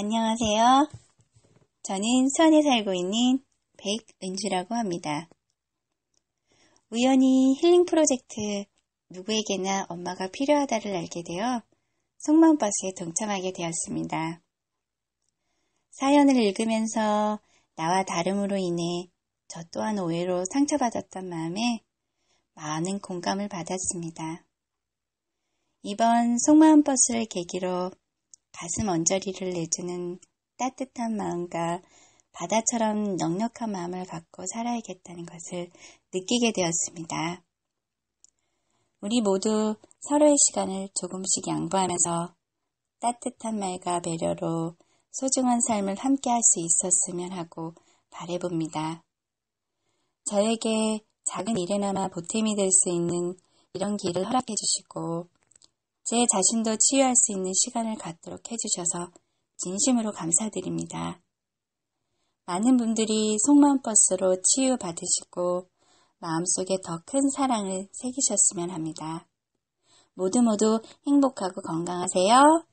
안녕하세요. 저는 수원에 살고 있는 백은주라고 합니다. 우연히 힐링 프로젝트 누구에게나 엄마가 필요하다를 알게 되어 속마음버스에 동참하게 되었습니다. 사연을 읽으면서 나와 다름으로 인해 저 또한 오해로 상처받았던 마음에 많은 공감을 받았습니다. 이번 속마음버스를 계기로 가슴 언저리를 내주는 따뜻한 마음과 바다처럼 넉넉한 마음을 갖고 살아야겠다는 것을 느끼게 되었습니다. 우리 모두 서로의 시간을 조금씩 양보하면서 따뜻한 말과 배려로 소중한 삶을 함께 할 수 있었으면 하고 바래봅니다. 저에게 작은 일에나마 보탬이 될 수 있는 이런 길을 허락해 주시고 제 자신도 치유할 수 있는 시간을 갖도록 해주셔서 진심으로 감사드립니다. 많은 분들이 속마음 버스로 치유받으시고 마음속에 더 큰 사랑을 새기셨으면 합니다. 모두 모두 행복하고 건강하세요.